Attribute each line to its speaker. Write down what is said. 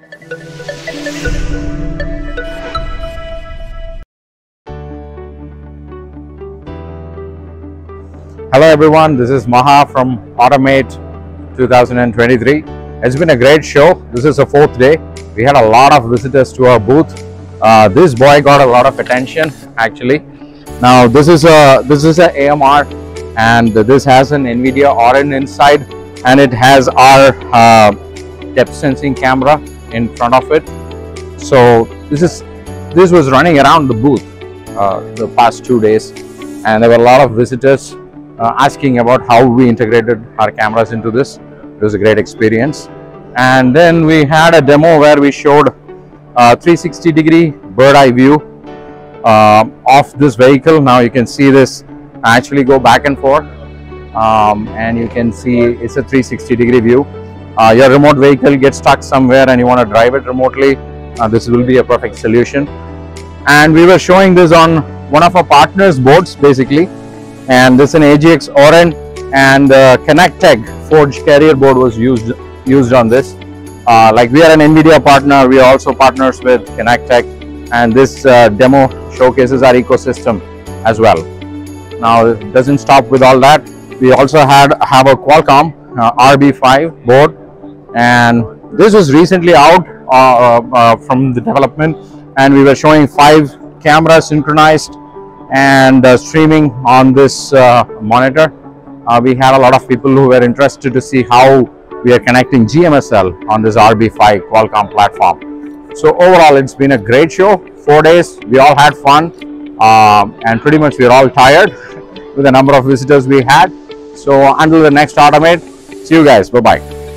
Speaker 1: Hello everyone, this is Maha from Automate 2023. It's been a great show. This is the fourth day. We had a lot of visitors to our booth. Uh, this boy got a lot of attention actually. Now this is a this is a AMR and this has an NVIDIA Orin inside and it has our uh, depth sensing camera in front of it. So this is this was running around the booth uh, the past two days and there were a lot of visitors uh, asking about how we integrated our cameras into this. It was a great experience. And then we had a demo where we showed a 360 degree bird eye view uh, of this vehicle. Now you can see this actually go back and forth um, and you can see it's a 360 degree view. Uh, your remote vehicle gets stuck somewhere and you want to drive it remotely. Uh, this will be a perfect solution. And we were showing this on one of our partners boards basically and this is an AGX Orin and uh, Connect Tech forged carrier board was used used on this. Uh, like we are an NVIDIA partner, we are also partners with Connect Tech and this uh, demo showcases our ecosystem as well. Now it doesn't stop with all that. We also had have a Qualcomm uh, RB5 board and this was recently out uh, uh, uh, from the development and we were showing five cameras synchronized and streaming on this monitor. We had a lot of people who were interested to see how we are connecting GMSL on this RB5 Qualcomm platform. So overall, it's been a great show. Four days, we all had fun um, and pretty much we're all tired with the number of visitors we had. So until the next Automate, see you guys. Bye-bye.